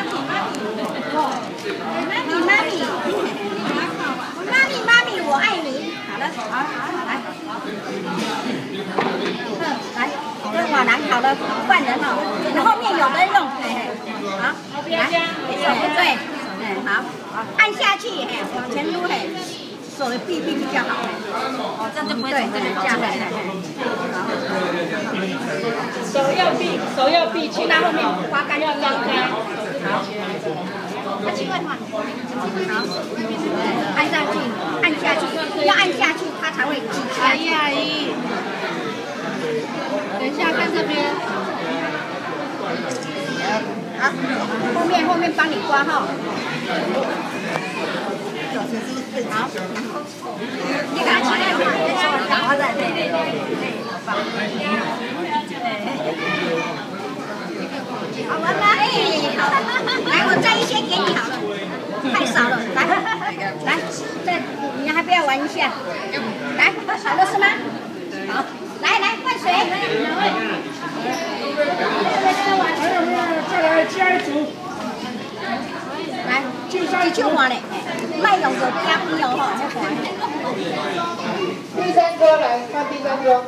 妈咪，妈咪，妈咪，妈咪妈咪，我爱你。好了，好，好了，来，好，来，好，瓦兰好了，换人了，后面有的用，嘿嘿，好，来，你手不对，哎，好，好，按下去，哎，往前撸，嘿，手的臂臂比较好，哦，这样就不会从这边下来，手要闭，手要闭，去拉后面，花干要拉开。他机会换，好，按上去，按下去，要按下去，它才会挤起来。阿姨，等一下看这边。好，后面后面帮你刮号。好，你敢换的话，我在对对对对，好好玩吗？哎，好，来，我摘一些给你好了，太少了，来，来，再，你还不要玩一下？来，好了是吗？好，来来换水。再来加一组。来，继续换嘞，卖用就加不用哈，第三颗来，看第三颗。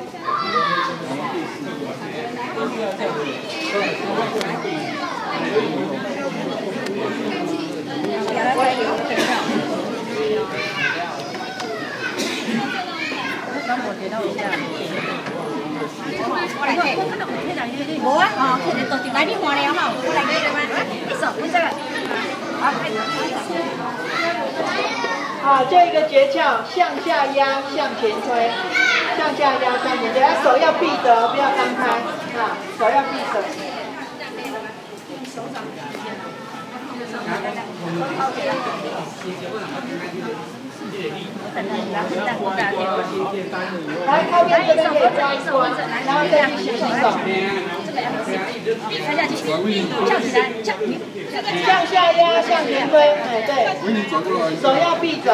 我啊，哦，来你换了哈，我来给你吗？你手不这个，好，好，这一个诀窍，向下压，向前推，向下压，向前推，手要闭着，不要张开，啊，手要闭着。来，靠边这边可以抓一抓，然后再继续洗手。向下压，向前推，哎对，手要闭着。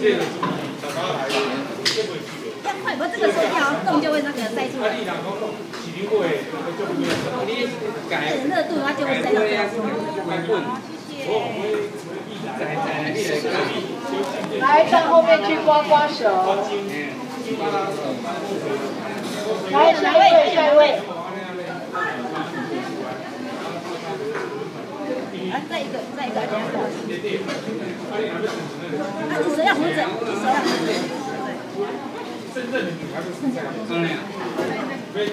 要快，不这个手要动就会那个塞住了。热度它就会塞到。来，到后面去刮刮手。来，下一位，下一位。来，再一个，再一个。啊，你谁要扶着，你谁要扶着。对。